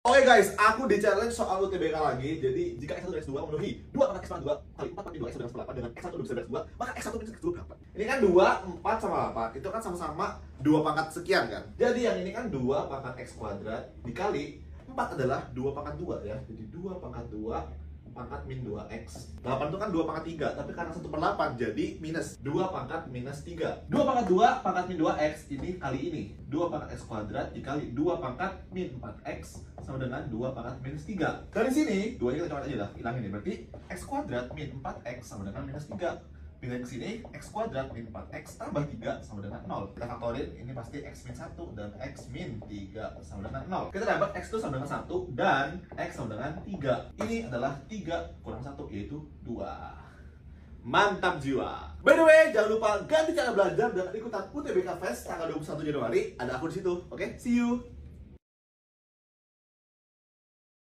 Oke guys, aku di challenge soal UTBK lagi. Jadi jika X1 dan X2 memenuhi 2 pangkat X pangkat 2 kali 4 kali 2 X dengan 8 dengan X1 lebih besar dari 2, maka X1 minus X2 berapa? Ini kan 2, 4 sama 8. Itu kan sama-sama 2 pangkat sekian kan? Jadi yang ini kan 2 pangkat X kuadrat dikali 4 adalah 2 pangkat 2 ya. Jadi 2 pangkat 2 pangkat min 2x 8 itu kan 2 pangkat 3 tapi karena 1 per 8 jadi minus 2 pangkat minus 3 2 pangkat 2 pangkat min 2x ini kali ini. 2 pangkat x kuadrat dikali 2 pangkat min 4x sama dengan 2 pangkat minus 3 dari sini 2 nya kita coret aja lah hilangin ya berarti x kuadrat min 4x sama dengan minus 3 pindahin ke sini x kuadrat min 4x tambah 3 sama dengan 0 kita faktorin ini pasti x min 1 dan x min 3 sama dengan 0 kita dapat x itu sama dengan 1 dan x sama dengan 3 ini adalah 3 kurang 1 yaitu 2 Mantap jiwa. By the way, jangan lupa ganti cara belajar dan ikutan UTBK Fest tanggal 21 Januari. Ada aku di situ. Oke, okay? see you.